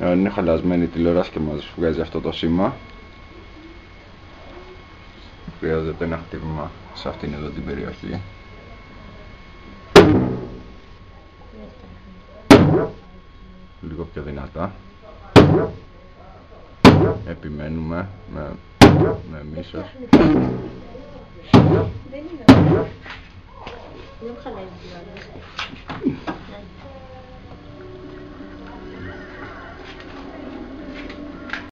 Είναι χαλασμένη η τηλεόραση και μας βγάζει αυτό το σήμα χρειάζεται ένα χτύπημα σε αυτήν εδώ την περιοχή λίγο πιο δυνατά επιμένουμε με, με μίσος Δεν είναι. Δεν μου τηλεόραση.